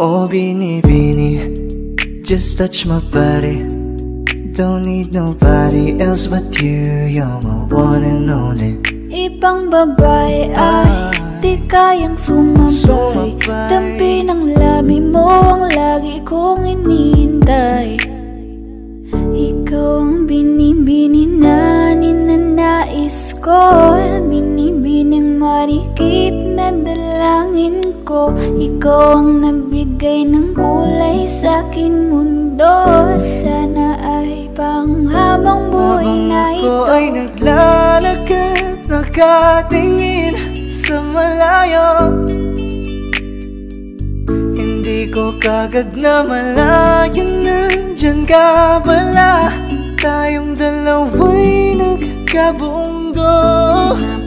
Oh, binibini. Just touch my body. Don't need nobody else but you. You're my one and only. Ibang babae ay di kayang sumabay. Dampi ng labi mo ang lagi kong inihintay. Ikaw ang binibini na ninanais ko. Binibining marikit na dalangin ko. Ikaw ang nagbigay ng kulay sa aking mundo. Sana ay panghabang buhay Habang na ako ito. ay naglalakad Nakatingin sa malayo. Hindi ko kagad na malayo Nandyan ka pala. Tayong dalawa'y nagkabunggo Napakaganda mo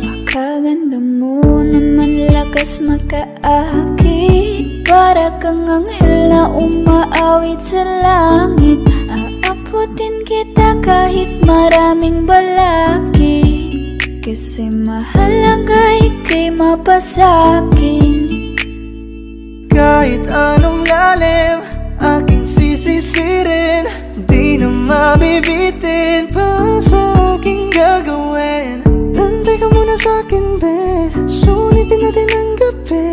lakas makaakit Para kang anghel na umaawit sa langit. Aaputin kita kahit maraming balakid. Kasi mahalaga ika'y mapasakin Kahit anong lalim Aking sisisirin. Di na mabibitin Pa sa Tantay ka muna sa akin, be Sulitin natin ang gabi.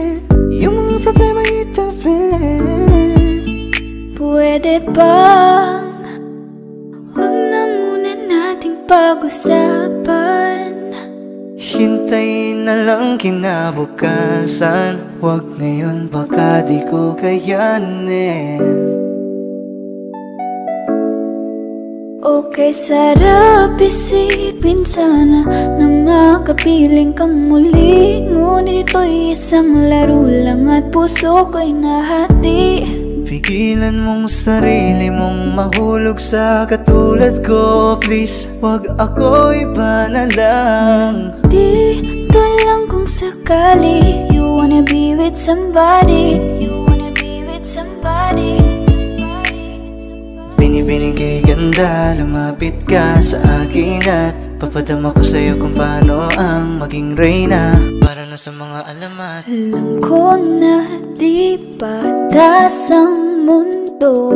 Yung mga problema itabi. Pwede bang Huwag na muna nating pag-usapan? Hintayin na lang kinabukasan. Huwag ngayon baka di ko kayanin Okay, sarap isipin sana Na makapiling kang muli. Ngunit ito'y isang laro lang At puso ko'y nahati. Pigilan mong sarili mong mahulog sa katulad ko Please, wag ako iba na lang Dito lang kung sakali You wanna be with somebody. You kay ganda, lumapit ka sa akin at Papadama ko sa'yo kung paano ang maging reyna. Para na sa mga alamat Alam ko na di patas ang mundo.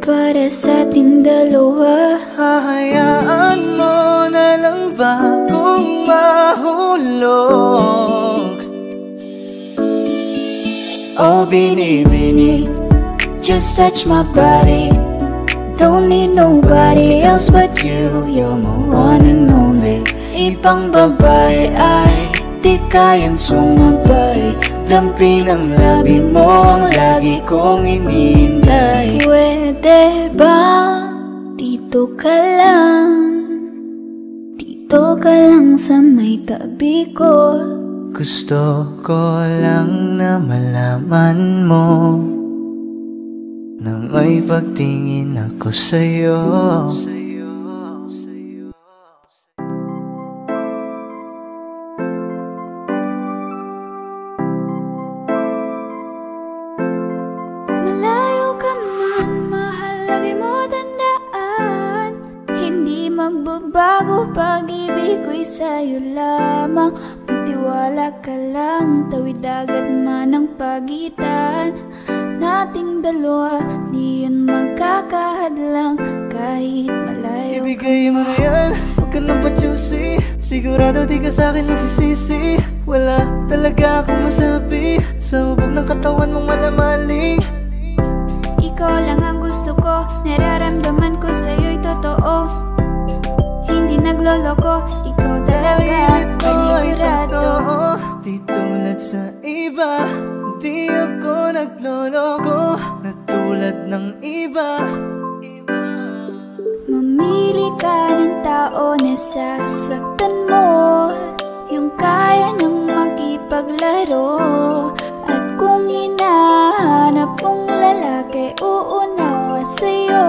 Para sa ating dalawa. Hahayaan mo na lang ba kung mahulog? Oh, binibini Just touch my body. Don't need nobody else but you. You're my one and only. Ibang babae ay di kayang sumabay. Dampi ng labi mo ang lagi kong inihintay Pwede ba? Dito ka lang. Dito ka lang sa may tabi ko. Gusto ko lang na malaman mo Na may pagtingin ako sa'yo. Malayo ka man, mahal lagi mo tandaan. Hindi magbabago pag-ibig ko'y sa'yo lamang. Magtiwala ka lang, tawid agad man ang pagitan Nating dalawa, di yun magkakahadlang Kahit malayo Ibigay mo na yan, huwag ka nang pa-choosy. Sigurado di ka sa'kin magsisisi. Wala talaga akong masabi. Sa hubog ng katawan mong malamaling Ikaw lang ang gusto ko Nararamdaman ko sa'yo'y totoo. Hindi nagloloko Ikaw talaga Ito ay totoo Di tulad sa iba Di ako nagloloko Na tulad ng iba. Iba Mamili ka ng tao na sasaktan mo. Yung kaya niyang makipaglaro. At kung hinahanap mong lalaki Uunawa sa'yo.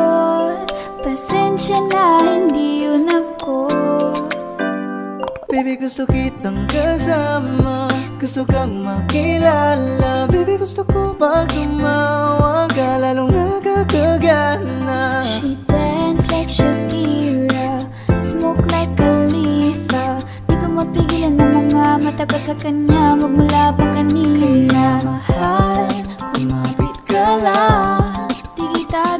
Pasensya na hindi yun ako. Baby gusto kitang kasama gusto kang makilala. Baby gusto ko ba tumawa? Ka Lalong nakakagana She dance like Shakira Smoke like Khalifa. Di ko mapigilan ng mga mata ko sa kanya. Magmula pa kanina. Mahal, kumapit ka lang. Di kita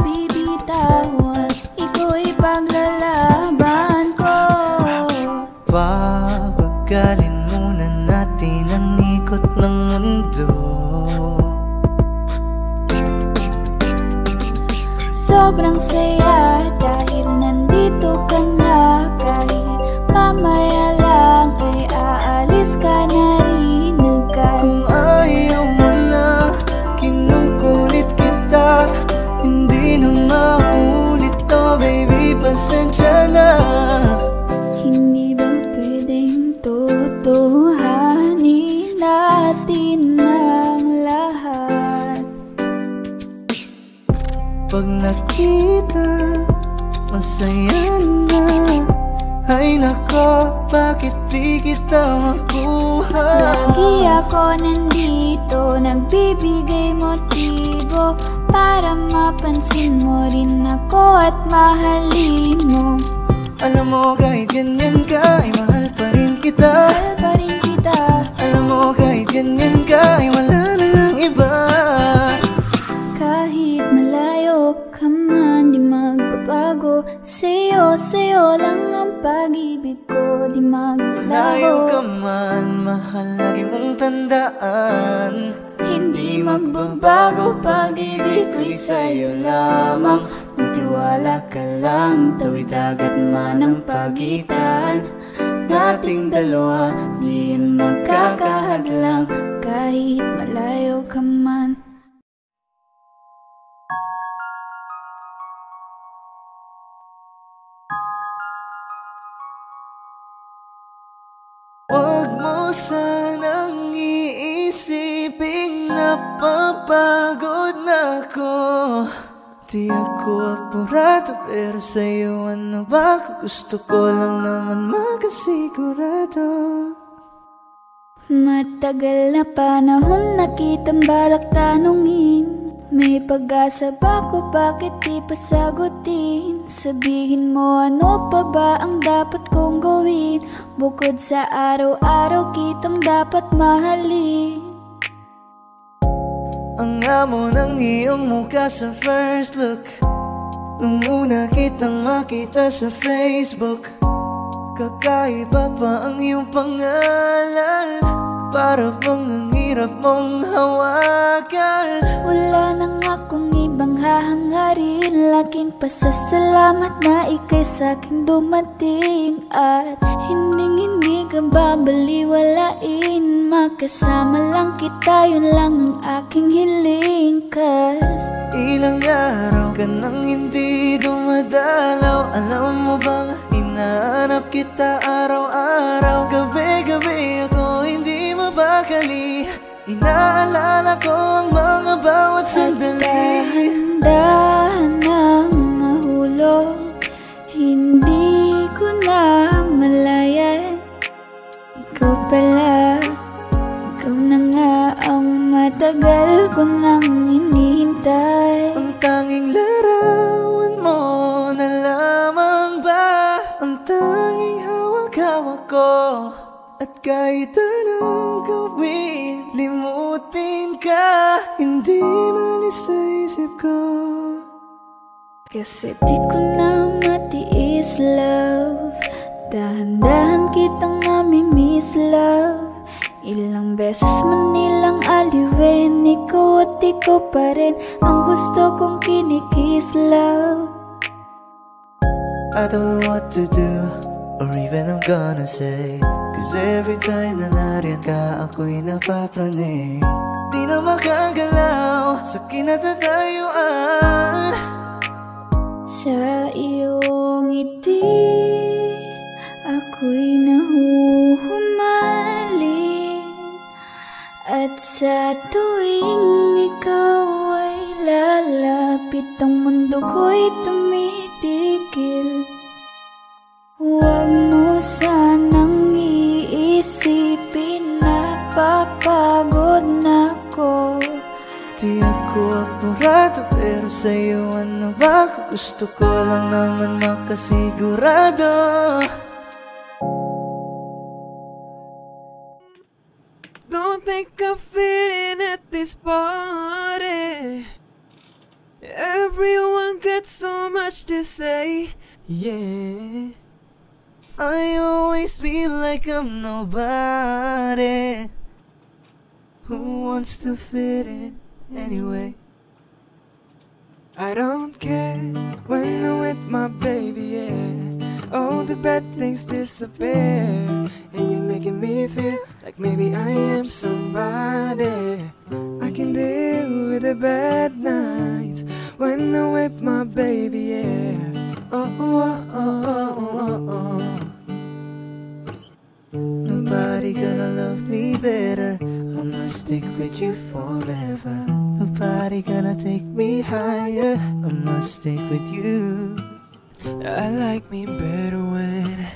Sobrang Pag nakita, masaya na. Ay nako, bakit di kita makuha? Lagi ako nandito Nagbibigay motibo. Para mapansin mo rin ako At mahalin mo. Alam mo kahit ganyan ka, ay mahal pa rin kita. Mahal pa rin kita. Alam mo kahit ganyan ka, ay wala pag-ibig ko Di Layo ka man, mahal lagi mong tandaan. Hindi magbabago pag-ibig ko'y sa'yo lamang. Magtiwala ka lang, tawid agad man ang pagitan. Nating dalawa, di yan magkakahadlang. Kahit malayo ka man Di ako apurado pero sa'yo ano ba? Gusto ko lang naman makasigurado Matagal na panahon na kitang balak tanungin. May pag-asa ba ko? Bakit di pa sagutin? Sabihin mo ano pa ba ang dapat kong gawin? Bukod sa araw-araw kitang dapat mahalin Ang amo ng iyong mukha sa first look. Nung una kitang makita sa Facebook Kakaiba pa ang iyong pangalan. Para bang ang hirap mong hawakan hahangarin Laking pasasalamat na ikay sa'kin dumating At hindi ka babaliwalain Makasama lang kita, yun lang ang aking hiling Cause Ilang araw ka nang hindi dumadalaw Alam mo bang hinahanap kita araw-araw? Gabi-gabi ako hindi mabakali Inaalala ko ang mga bawat sandali. Dahan-dahan ang nahulog Hindi ko na malayan. Ikaw pala Ikaw na nga ang matagal ko nang hinihintay. Ang tanging larawan mo na lamang ba? Ang tanging hawak-hawak ko. At kahit anong gawin Limutin ka. Hindi malis sa isip ko Kasi di ko na matiis love. Dahan-dahan kitang nami-miss love. Ilang beses man nilang aliwin Ikaw at ikaw pa rin Ang gusto kong kinikiss love. I don't know what to do Or even I'm gonna say. Cause every time na nariyan ka Ako'y napapraning. Di na makagalaw Sa kinatatayuan Sa iyong ngiti Ako'y nahuhumaling At sa tuwing ikaw ay lalapit Ang mundo ko'y tumitigil. Huwag mo sanang iisipin na papagod na ako Di ako apurado Pero sa'yo ano ba Gusto ko lang naman makasigurado Don't think I'm fitting at this party Everyone got so much to say Yeah. I always feel like I'm nobody Who wants to fit in anyway? I don't care when I'm with my baby, yeah. All the bad things disappear, and you're making me feel like maybe I am somebody. I can deal with the bad nights when I'm with my baby, yeah. Oh, oh, oh, oh, oh, oh. oh. Nobody gonna love me better. I'ma stick with you forever. Nobody gonna take me higher. I'ma stick with you. I like me better when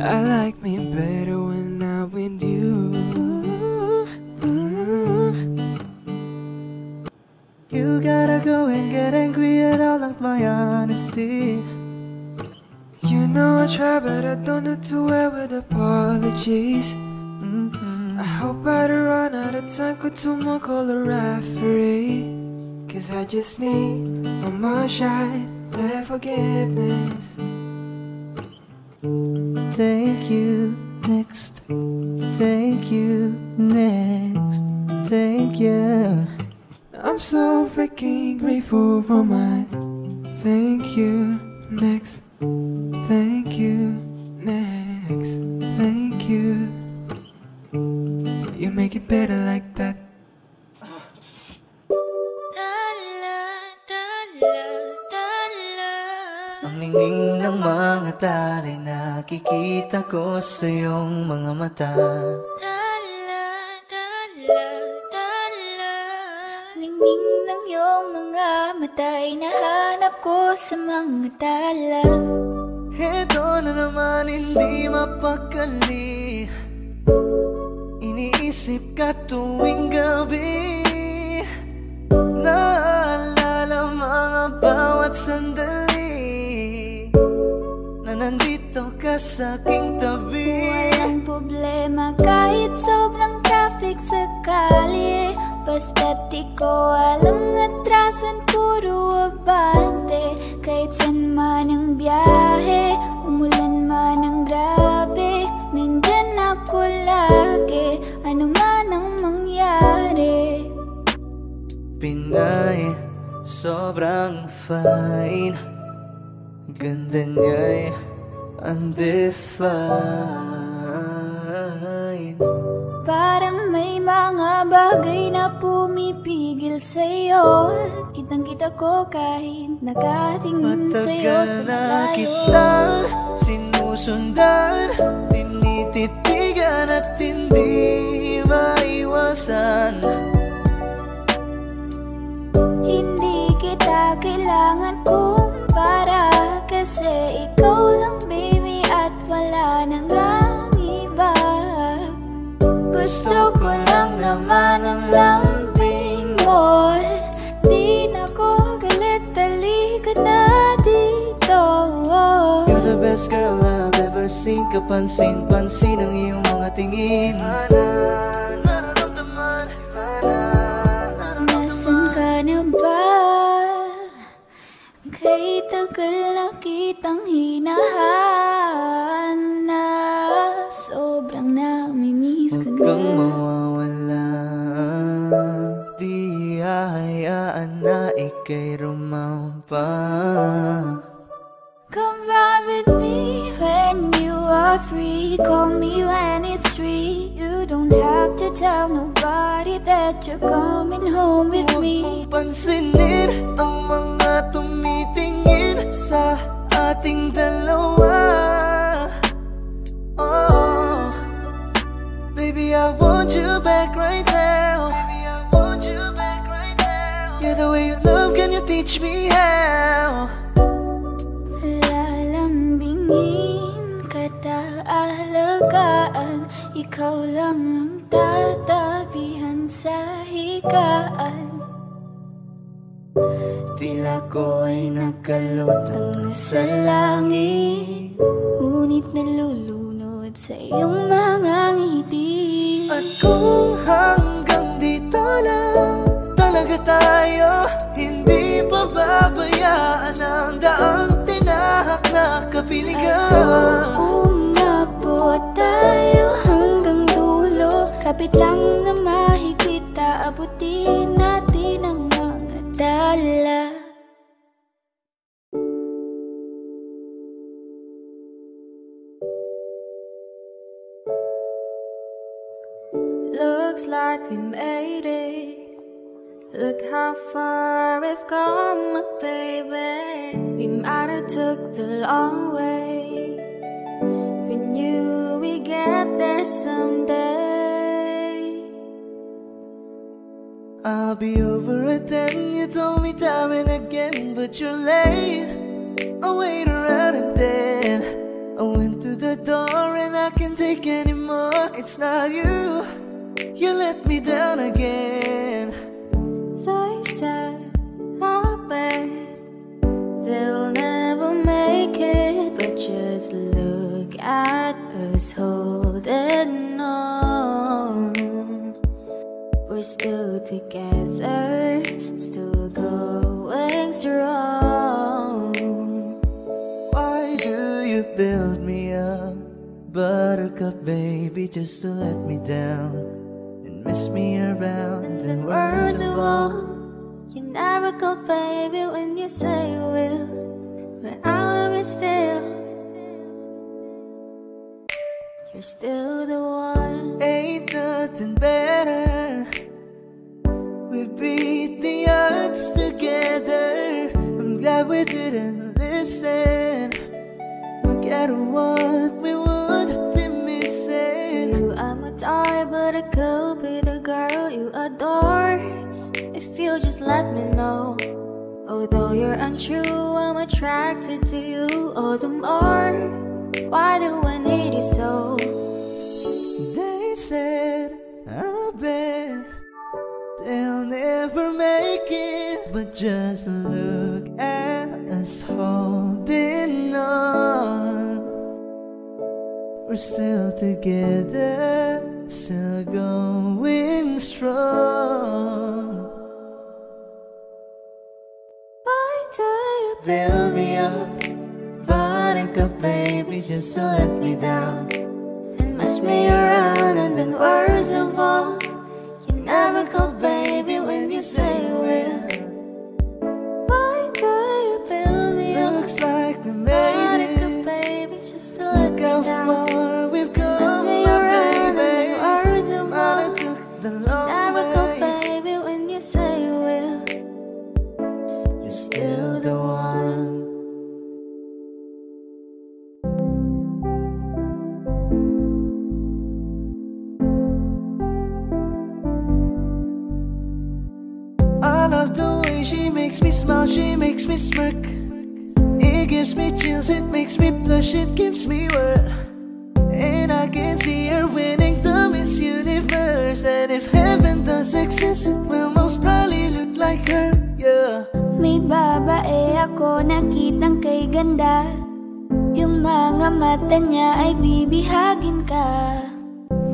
I like me better when I'm with you. You gotta go and get angry at all of my honesty. You know I try, but I don't do too well with apologies. I hope I don't run out of time, could someone call a referee? Cause I just need one more shot at forgiveness. Thank you, next. Thank you, next. Thank you. I'm so freaking grateful for my thank you, next. Thank you, next. Thank you. You make it better like that. Ang ningning ng mga talay Nakikita ko sa iyong mga mata Ningning ng iyong mga matay Nahanap ko sa mga tala. Ito na naman hindi mapakali. Iniisip ka tuwing gabi. Naalala mga bawat sandali. Na nandito ka sa aking tabi. Walang problema kahit sobrang traffic sa kalye Basta't ko alam atrasan puro abante. Kahit san man ang biyahe Umulan man ang grabe. Nandyan ako lagi Ano man ang mangyari. Pinay, sobrang fine. Ganda niya'y undefined mga bagay na pumipigil sa'yo. Kitang kita ko kahit nakatingin sa'yo Matagal sa na malayo. kitang sinusundan Tinititigan at hindi maiwasan. Hindi kita kailangan kumpara Kasi ikaw lang baby at wala nang ang iba. Gusto ko lang naman ang lambing mo Di na ko galit, halika na dito You're the best girl I've ever seen. Kapansin-pansin ang iyong mga tingin. Ana, nararamdaman. Ana, Nasaan ka na ba? Kay tagal na kitang hinahanap ikay rumampa. Come back with me when you are free. Call me when it's free. You don't have to tell nobody that you're coming home with Huwag me. mong pansinin ang mga tumitingin sa ating dalawa. Oh, baby, I want you back right now. The way you love, can you teach me how? Lalambingin kita alagaan Ikaw lang ang tatabihan sa higaan. Tila ko ay nakalutang na sa langit. Ngunit nalulunod sa iyong mga ngiti. At kung hanggang dito lang talaga tayo Hindi pababayaan ang daang tinahak na kapiligan. At umabot tayo hanggang dulo Kapit lang na mahigpit Aabutin natin ang mga dala. Looks like we made it. Look how far we've come, baby. We might have took the long way. We knew we'd get there someday. I'll be over at ten. You told me time and again, but you're late. I wait around and then I went to the door and I can't take anymore. It's not you. You let me down again. They'll never make it, but just look at us holding on. We're still together, still going strong. Why do you build me up? Buttercup baby, just to let me down and mess me around. And then worst of all, you never go, baby, when you say you will. But I love you still. You're still the one. Ain't nothing better. We beat the odds together. I'm glad we didn't listen. Look at what we would be missing. You, I'm a toy, but I could be the girl you adore. You just let me know. Although you're untrue, I'm attracted to you all the more. Why do I need you so? They said, I bet they'll never make it. But just look at us holding on. We're still together, still going strong. Build me up, buttercup baby, just to let me down. and mess me around? And then worst of all, you never go, baby, me smirk. It gives me chills, it makes me blush, it gives me word. And I can see her winning the Miss Universe. And if heaven does exist, it will most probably look like her, yeah. May babae ako nakitang kay ganda Yung mga mata niya ay bibihagin ka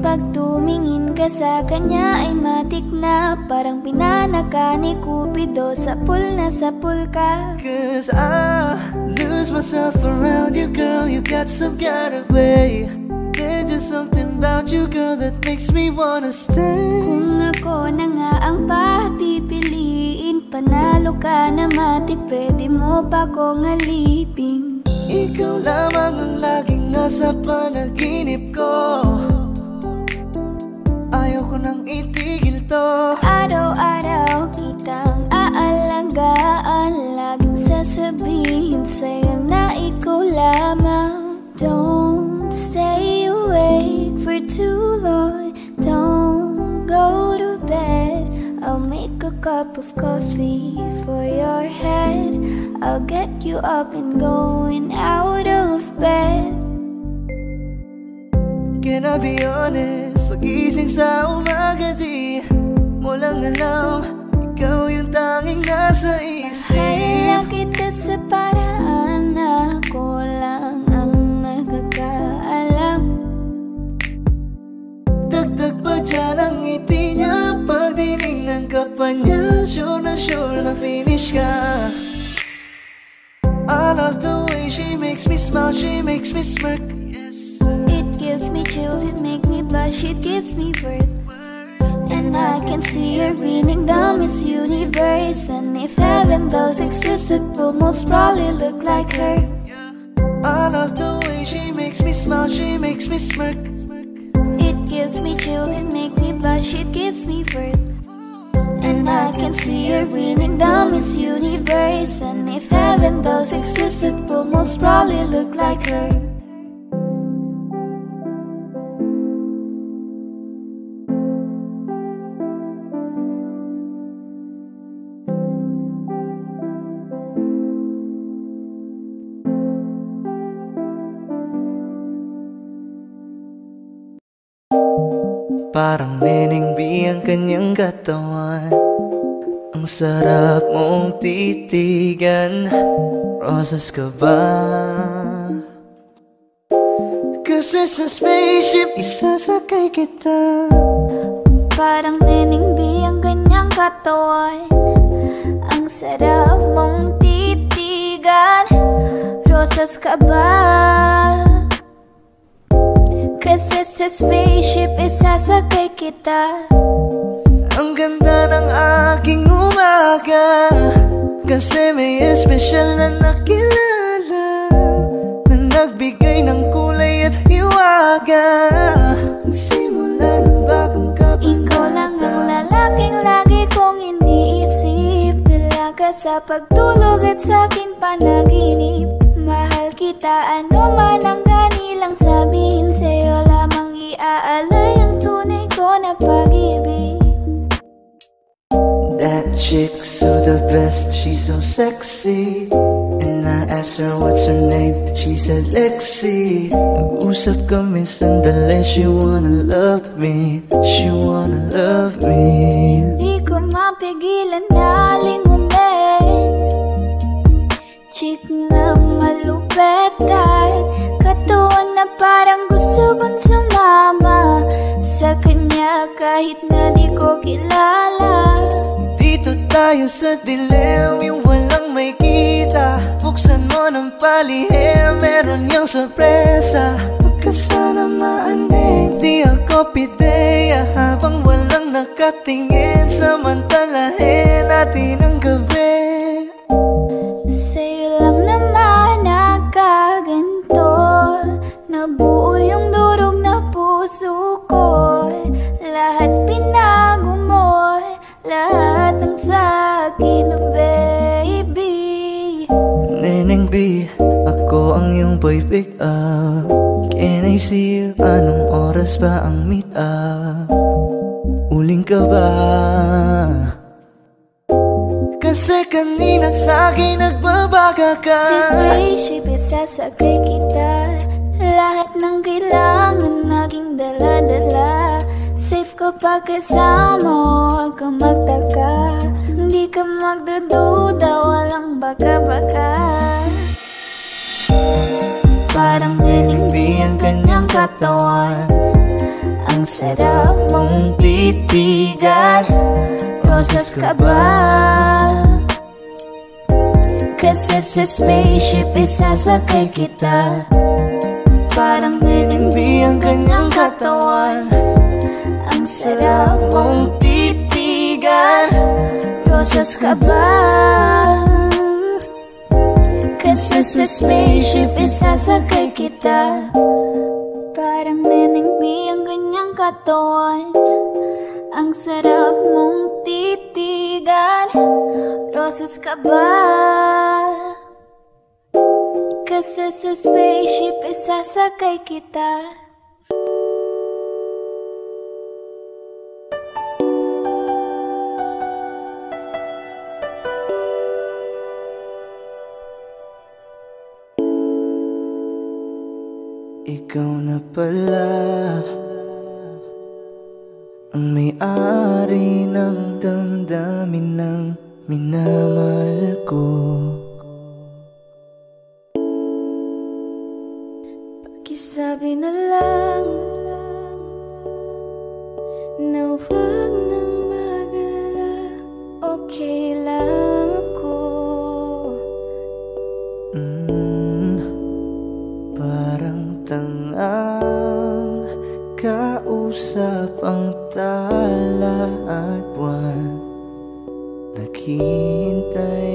Pag tumingin ka sa kanya ay matik na Parang pinanaka ni Cupido sa pool na sa pool ka Cause I lose myself around you, girl. You got some kind of way. There's just something about you, girl, that makes me wanna stay. Kung ako na nga ang papipiliin Panalo ka na matik Pwede mo pa kong alipin Ikaw lamang ang laging nasa panaginip ko. Ko nang itigil to. Araw-araw kitang aalagaan Laging sasabihin sa'yo na ikaw lamang. Don't stay awake for too long. Don't go to bed. I'll make a cup of coffee for your head. I'll get you up and going out of bed. Can I be honest? Pagising sa umaga di mo lang alam. Ikaw yung tanging nasa isip. Mahal kita sa paraan na ako lang ang nakakaalam Dagdag pa dyan ang ngiti niya. Pag dinignan ka pa niya Sure na sure na finish ka. I love the way she makes me smile She makes me smirk gives me chills, it makes me blush, it gives me worth And I can see her winning the Miss Universe And if heaven does exist, it will most probably look like her I love the way she makes me smile She makes me smirk It gives me chills, it makes me blush, it gives me birth. And I can see her winning down Miss Universe. And if heaven does exist, it will most probably look like her. Parang Neneng B ang kanyang katawan. Ang sarap mong titigan. Rosas ka ba? Kasi sa spaceship isasakay kita. Parang Neneng B ang kanyang katawan. Ang sarap mong titigan. Rosas ka ba? Sa spaceship isasakay kita. Ang ganda ng aking umaga Kasi may espesyal na nakilala Na nagbigay ng kulay at hiwaga. Nagsimula ng bagong kabanata. Ikaw lang ang lalaking lagi kong iniisip. Dalaga sa pagtulog at sa aking panaginip. Mahal kita ano man ang ganilang sabihin Sa'yo lamang iaalay ang tunay ko na pag-ibig. That chick's so the best, she's so sexy. And I asked her what's her name, she said Lexi. Nag-usap kami sandali, she wanna love me. She wanna love me. Di ko mapigilan na lingunin Chick na malupet at Katawan na parang gusto kong kanya kahit na di ko kilala. Dito tayo sa dilim, yung walang may kita Buksan mo ng palihim, meron yung sorpresa. Magkasanamaan eh, di ako pideya. Habang walang nakatingin, samantalahin natin ang gabi. Sa'yo lang naman nakaganto. Nabuo yung durog na puso ko Ng sa'kin, baby Neneng B, ako ang iyong boy pick up Can I see you? Anong oras pa ang meet up? Uling ka ba? Kasi kanina sa'kin nagbabaga ka Si spaceship isasakay kita Lahat ng kailangan naging dala-dala kapag kasama Huwag ka magtaka Hindi ka magdududa Walang baka-baka Parang Neneng ang kanyang katawan Ang sarap mong titigan Rosas ka ba? Kasi sa spaceship isasakay kita Parang Neneng ang kanyang katawan sarap mong titigan. Rosas ka ba? Kasi sa spaceship isasakay kita. Parang neneng B ang ganyang katawan. Ang sarap mong titigan. Rosas ka ba? Kasi sa spaceship isasakay kita Ikaw na pala Ang may-ari ng damdamin ng minamahal ko. Pakisabi na lang Na huwag ang tala at buwan. Naghihintay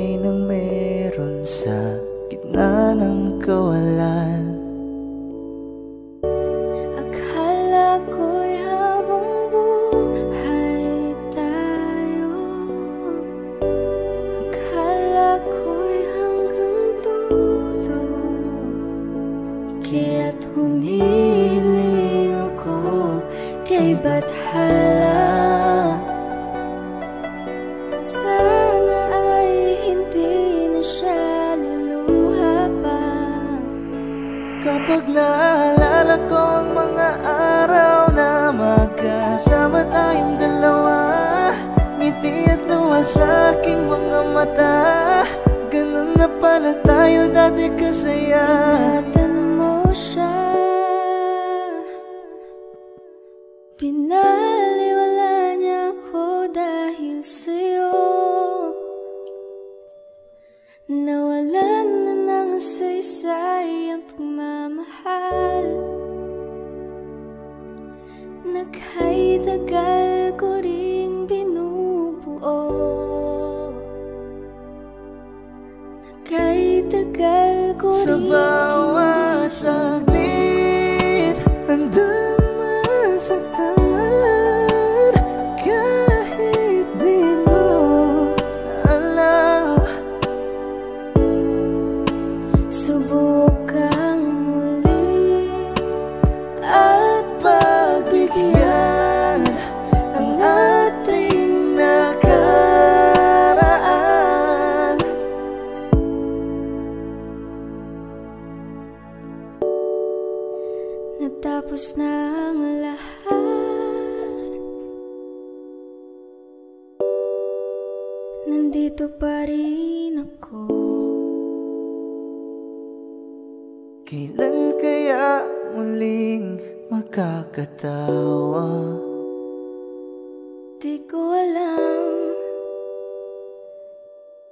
alam.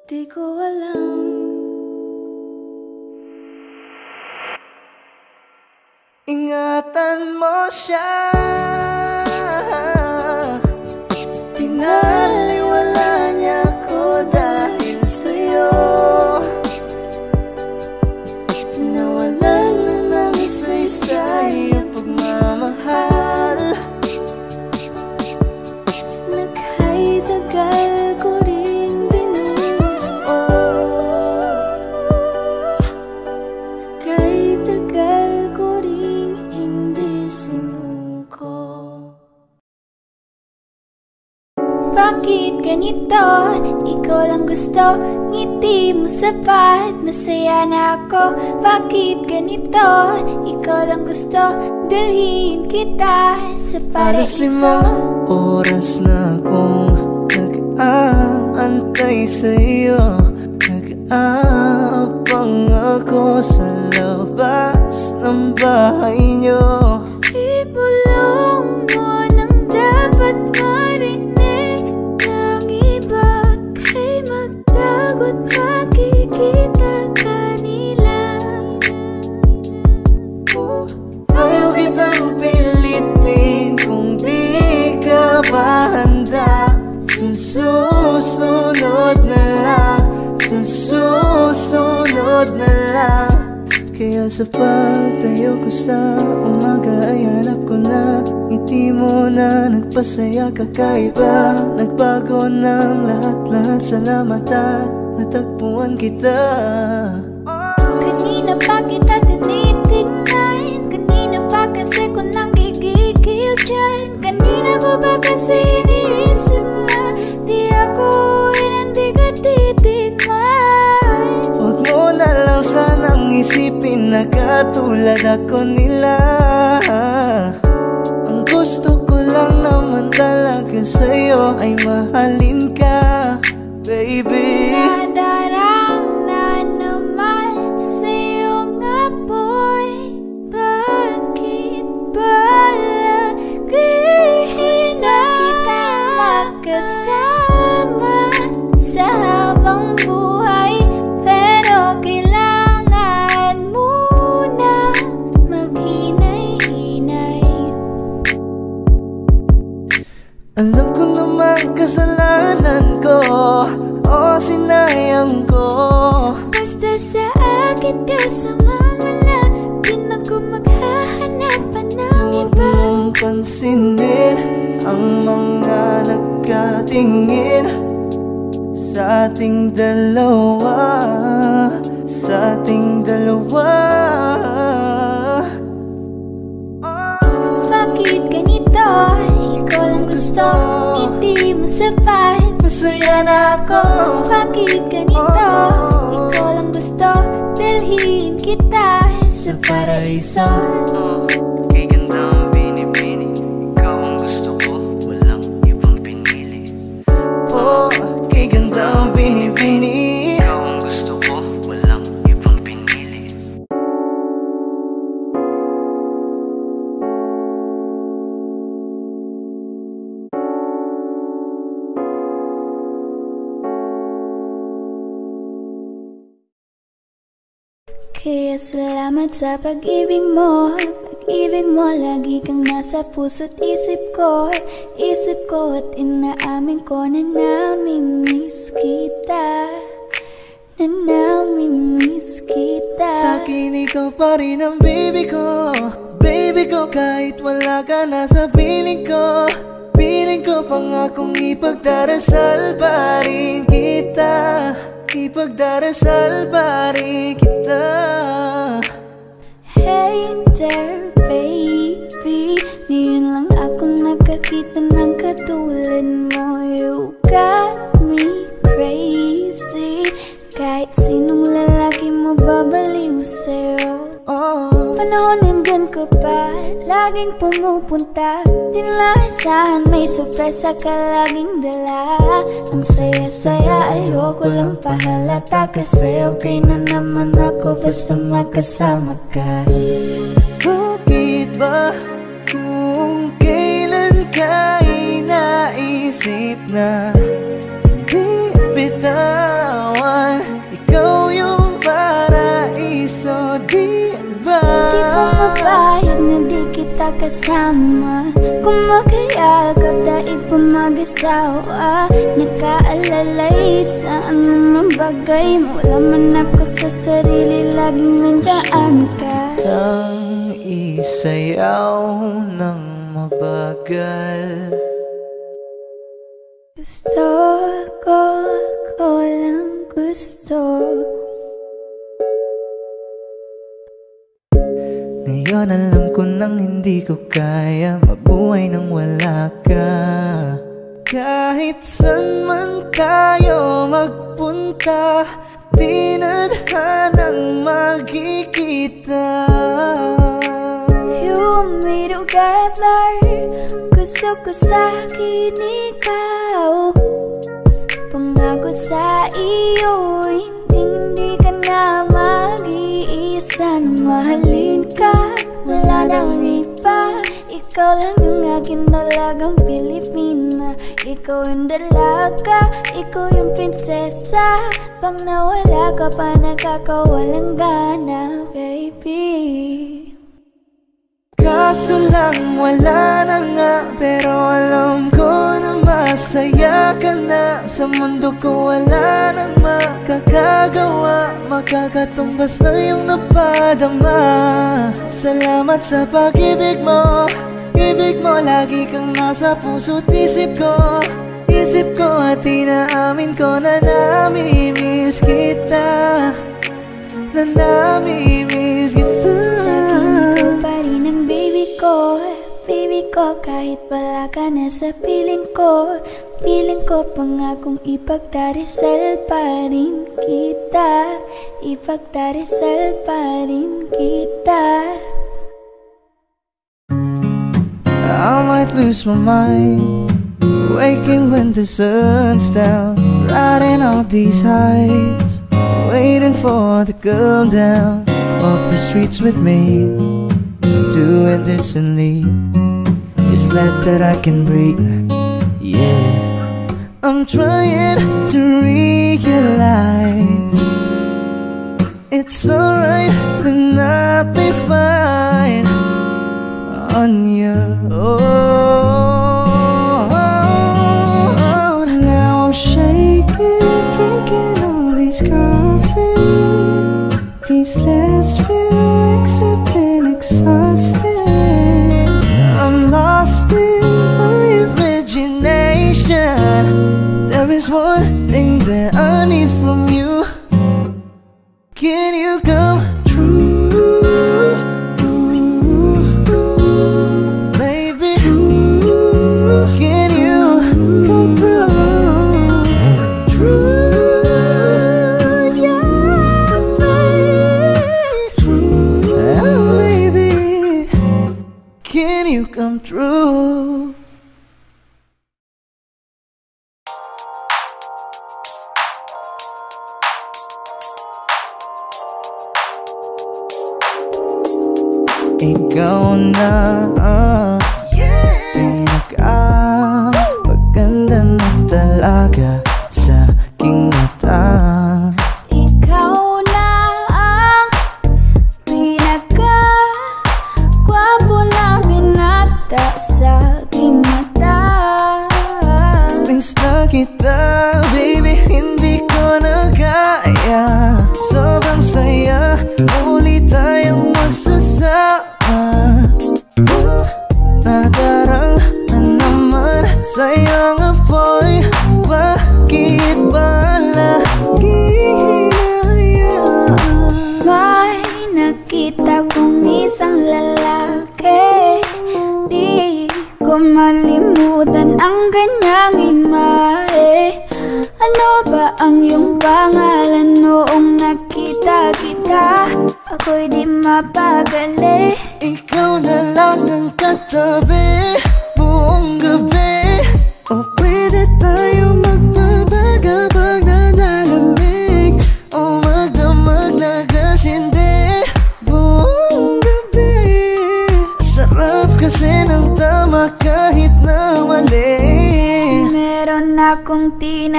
Di ko alam. Ingatan mo siya gusto Ngiti mo sapat Masaya na ako? Bakit ganito? Ikaw lang gusto Dalhin kita Sa Alas paraiso. limang oras na akong nag-aantay sa'yo. Nag-aabang ako sa labas ng bahay niyo Kaya sa pagtayo ko sa umaga ay hanap ko na. Ngiti mo na nagpasaya kakaiba Nagbago ng lahat-lahat Salamat at natagpuan kita. Kanina pa kita tinitignan Kanina pa kasi ko nang gigigil dyan. Kanina ko pa kasi isipin na katulad ako nila. Ang gusto ko lang naman talaga sa'yo ay mahalin ka Baby pansinin Ang mga nagkatingin Sa ating dalawa Sa ating dalawa. Bakit ganito? sapat. Masaya na ako. Bakit ganito? Ikaw lang gusto Dalhin kita sa paraiso binibini Ikaw ang gusto ko, walang ibang pinili. Kaya salamat sa pag-ibig mo Pag-ibig mo lagi kang nasa puso't isip ko. Isip ko at inaamin ko na namimiss kita. Na namimiss kita. Sa akin ikaw pa rin ang baby ko. Baby ko kahit wala ka na sa piling ko. Piling ko pangakong ipagdarasal pa rin kita. Ipagdarasal pa rin kita Hey there baby. Ngayon lang ako nakakita ng katulad mo. You me crazy. Kahit sinong lalaki mo babaliw sa'yo. Oh, Panahon nandyan ka pa Laging pumupunta. Di naasahan may sorpresa ka laging dala. Ang saya-saya ayoko lang pahalata. Kasi okay na naman ako basta magkasama ka. Bakit ba? Kung kailan ka inaisip na Di di kita kasama Kung magkayagap daig pa mag-asawa. Nakaalalay sa anumang bagay. Wala man ako sa sarili Laging nandyan ka. Ang isayaw ng mabagal. Gusto ko, ko lang gusto Ngayon alam ko nang hindi ko kaya. Mabuhay nang wala ka. Kahit saan man tayo magpunta Di nadhanang magkikita. You and me together. Gusto ko sa'kin ikaw. Pangako sa iyo Hindi hindi ka na mag-iisa. Mahalin ka Wala nang iba Ikaw lang yung akin dalagang Pilipina. Ikaw yung dalaga Ikaw yung prinsesa. Pag nawala ka pa nakakawalang gana Baby Kaso lang wala na nga. Pero alam ko na masaya ka na. Sa mundo ko wala nang makakagawa. Makakatumbas na yung napadama. Salamat sa pag-ibig mo. Ibig mo lagi kang nasa puso't isip ko. Isip ko at inaamin ko na namimiss kita. Na namimiss ko Baby ko kahit wala ka na sa piling ko. Piling ko pangakong ipagdarisal pa rin kita Ipagdarisal pa rin kita. I might lose my mind Waking when the sun's down Riding all these heights Waiting for the come down Walk the streets with me Doing this leave It's glad that I can breathe Yeah I'm trying to realize It's alright to not be fine on your own. Now I'm shaking, drinking all these coffee. These last few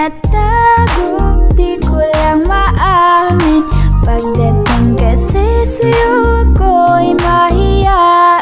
tinatago Di ko lang maamin. Pagdating kasi sa'yo ako'y mahiyain.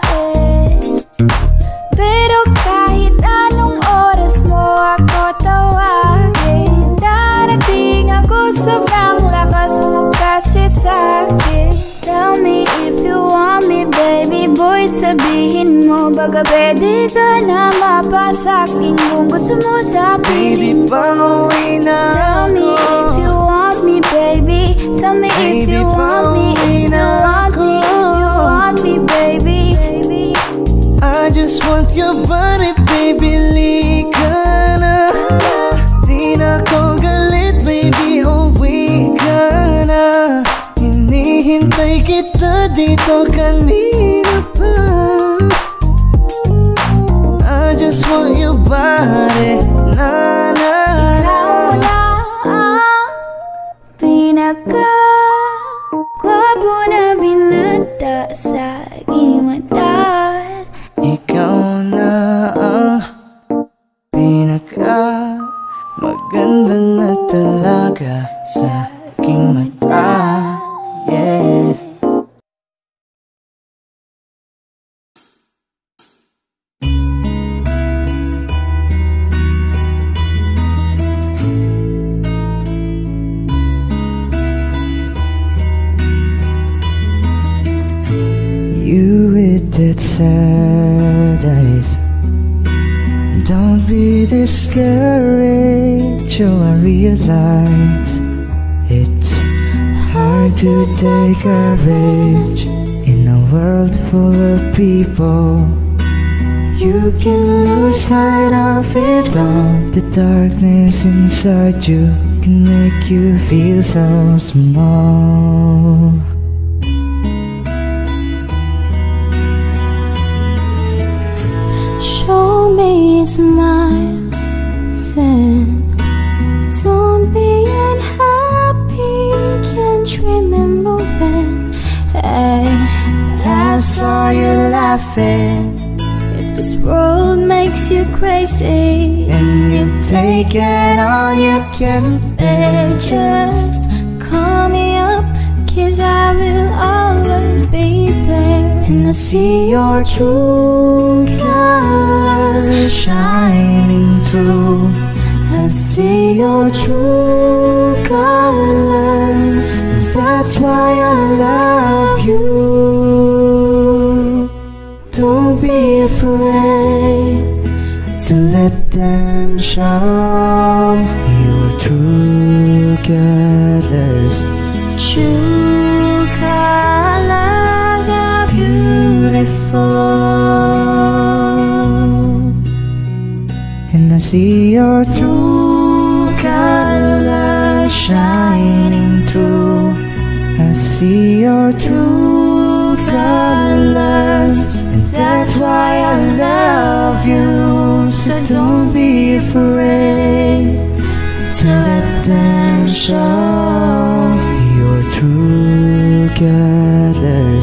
Pero kahit anong oras mo ako tawagin Darating ako sobrang lakas mo kasi sa'kin. Tell me if you want me baby boy Sabihin mo baga pwede ka na mapasakin Kung mo Baby, sabihin pauwi na Tell me if you want me, baby. Tell me if you want me, if you want me, if you want me, baby. I just want your body, baby, lika na Di na ko galit, baby, uwi ka na Hinihintay kita dito kanina want hard to take courage In a world full of people. You can lose sight of it all. The darkness inside you Can make you feel so small. Show me a smile, I saw you laughing. If this world makes you crazy, And you've taken all you can bear, just call me up, cause I will always be there. And I see your true colors shining through. I see your true colors. That's why I love you. Don't be afraid to let them show your true colors. True colors are beautiful. And I see your true colors shining through. See your true colors, and That's why I love you. So don't be afraid To let them show Your true colors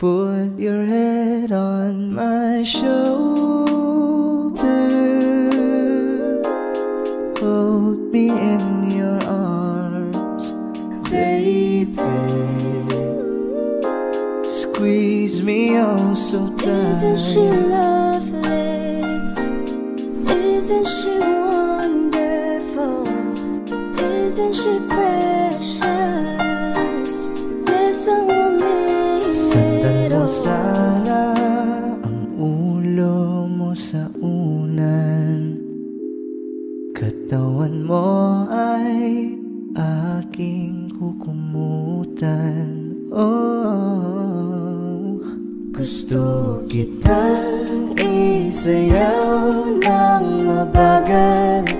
Put your head on my shoulder Hold me in your arms, baby Squeeze me oh so tight Isn't she lovely? Isn't she wonderful? Isn't she precious? Katawan mo ay aking hukumutan Oh, gusto kitang isayaw ng mabagal.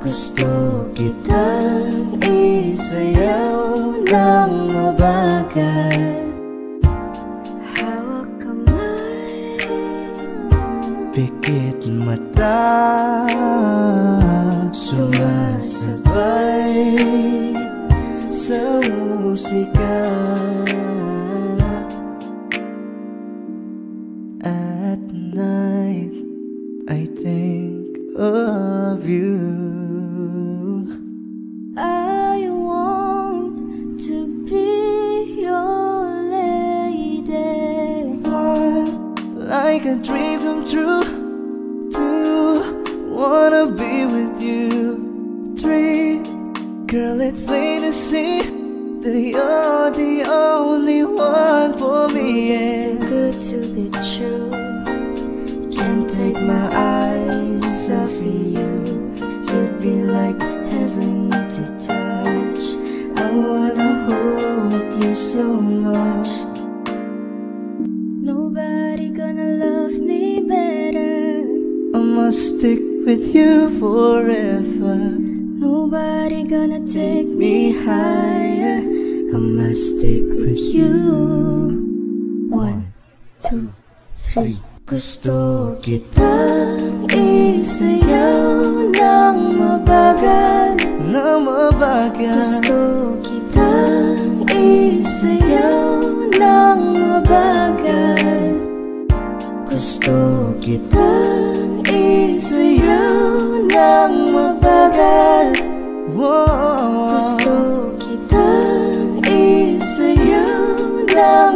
Gusto kitang isayaw ng mabagal. Hawak kamay. Pikit mata vai são se girl it's plain to see That you're the only one for me. Just too good to be true. Can't take my eyes off of you. You'd be like heaven to touch. I wanna hold you so much. Nobody gonna love me better. I must stick with you forever Nobody gonna take Me higher. I must stick with you. One, two, three. Gusto kitang isayaw ng mabagal. Na mabagal. Gusto kitang isayaw ng mabagal. Gusto kitang isayaw ng mabagal gusto kitang isayaw ng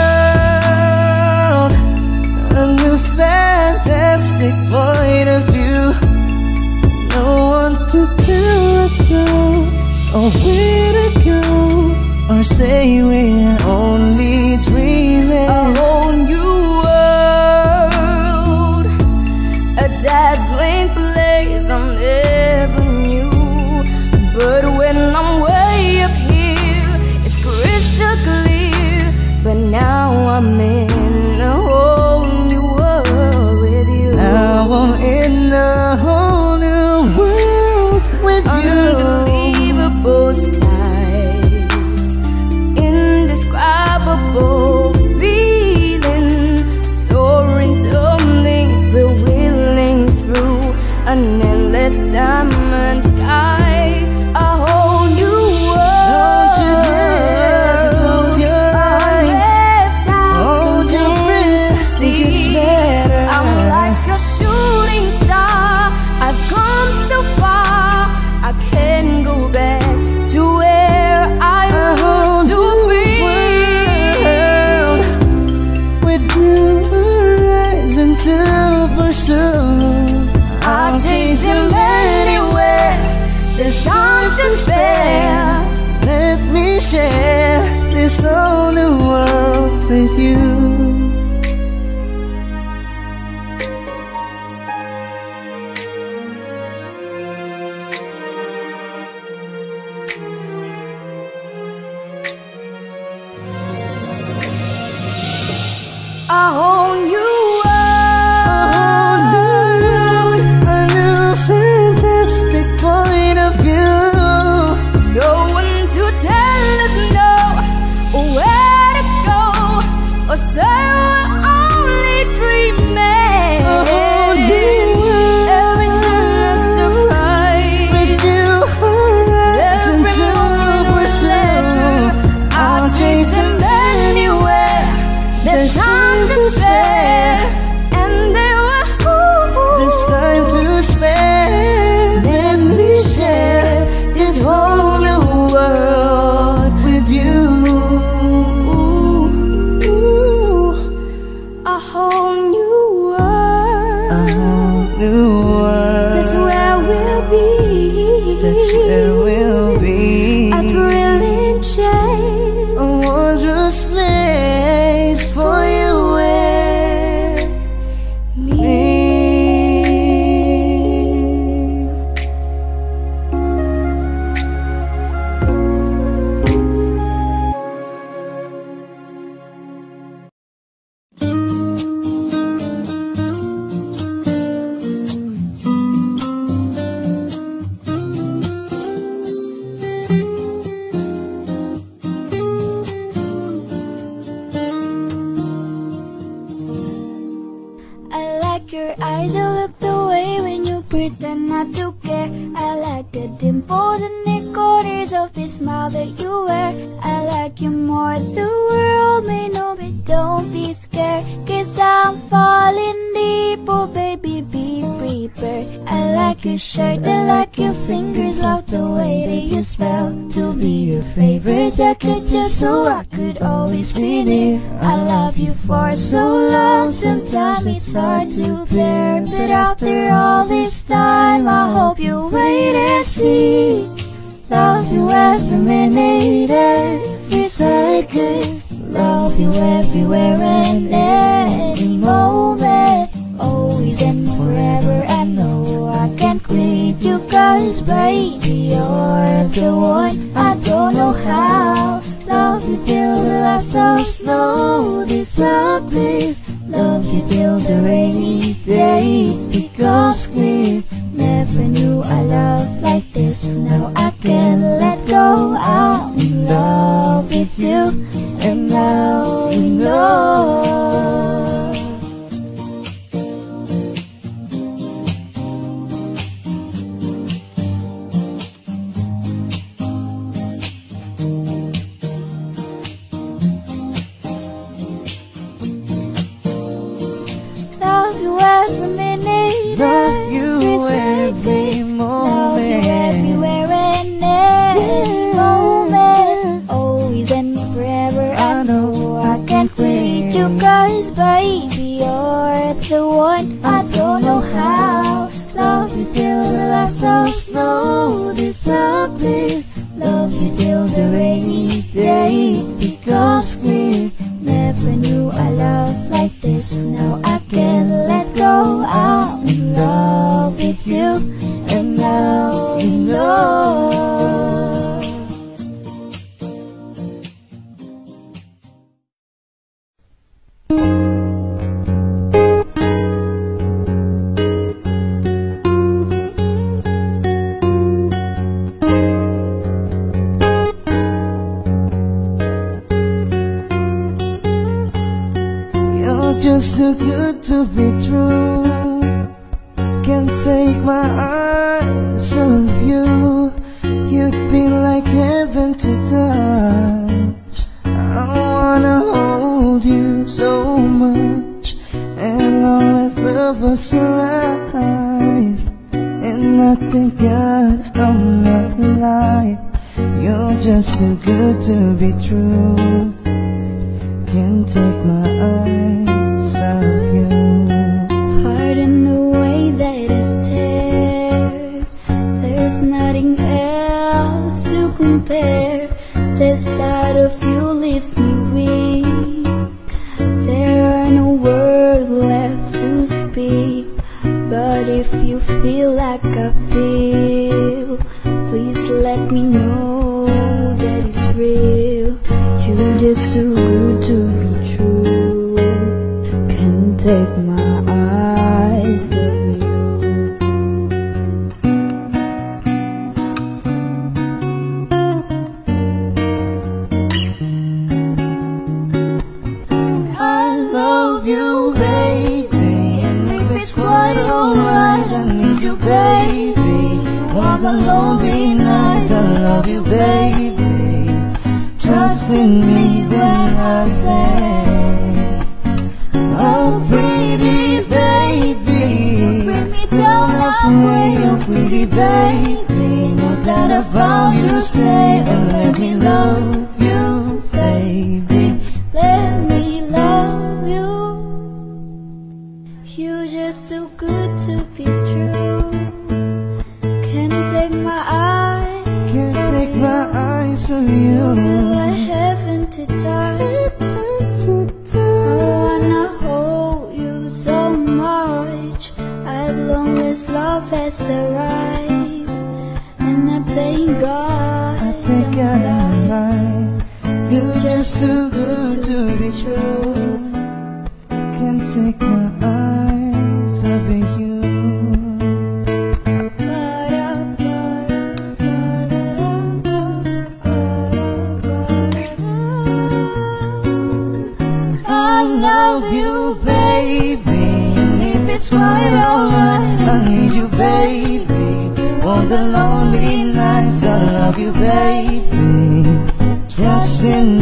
every point of view. No one to tell us now Or where to go. Or say we're only dreaming. everywhere and any moment Always and forever and no, I can't quit you cause baby you're the one. I don't know how. Love you till the last of snow. Disappears Love you till the rainy so much And long as lovers alive. And I thank God I'm not alive You're just too good to be true. Can't take my eyes off you. Pardon the way that I stare There's nothing else to compare. This side of you leaves me if you feel like I feel Please let me know that it's real. You're just too good to You're just too good to be true. Can't take my eyes off of you I love you, baby And If it's quite alright I need you, baby. All the lonely nights I love you, baby sin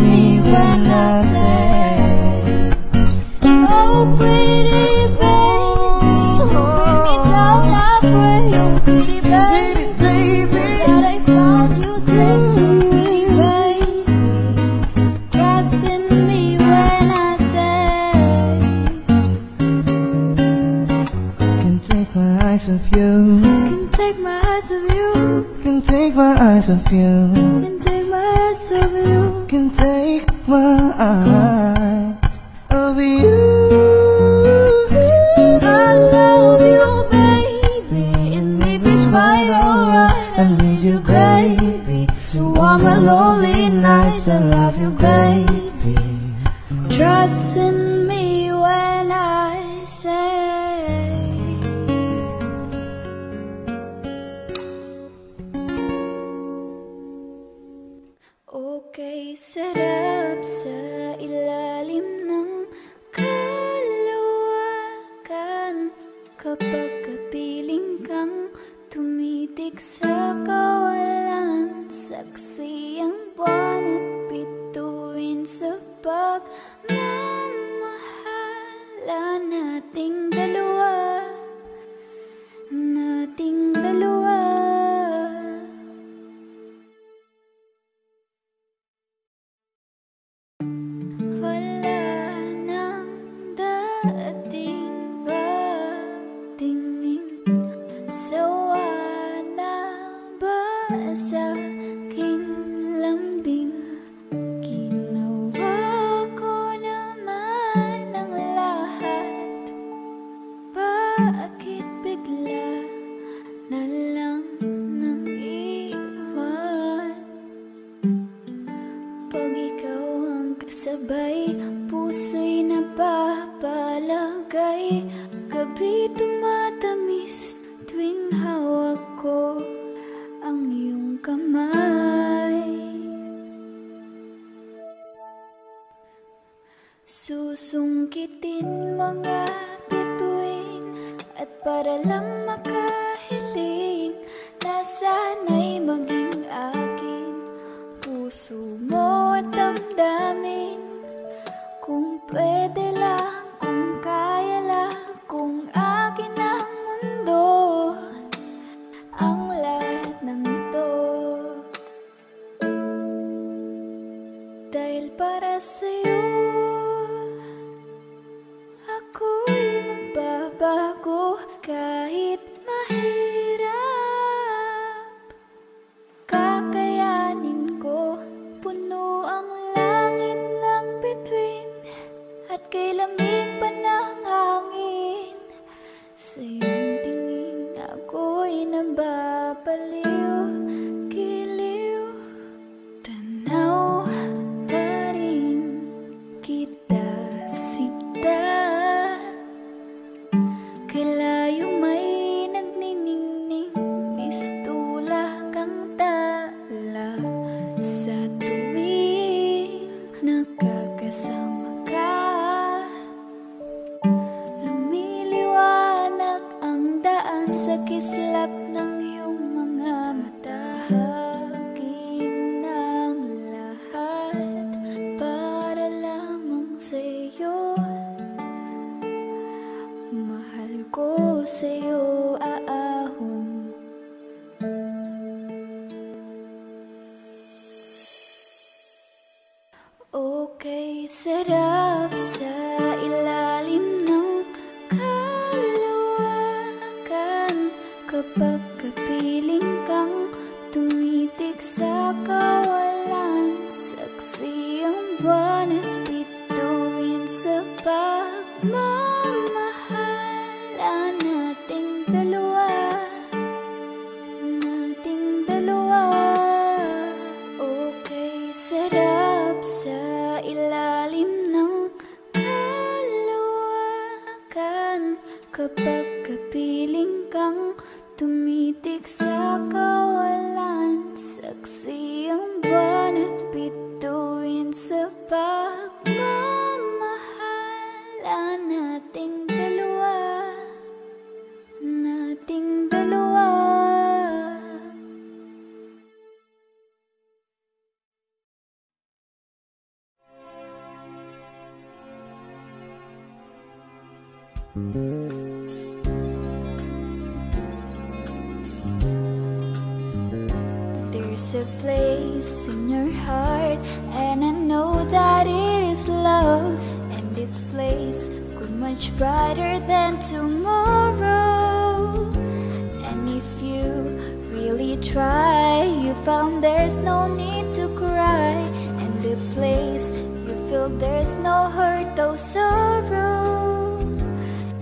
try, you found there's no need to cry. And the place you feel there's no hurt or sorrow.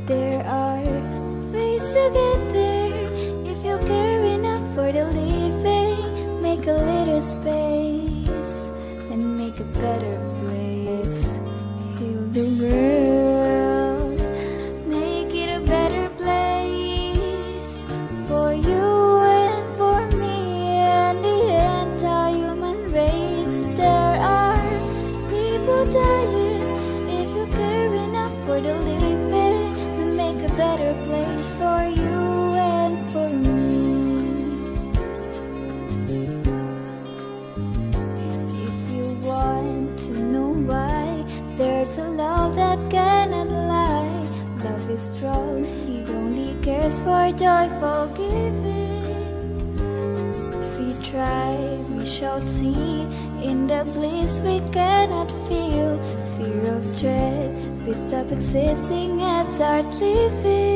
There are ways to get. joyful giving. If we try, we shall see in the bliss we cannot feel. Fear of dread, we stop existing as our living.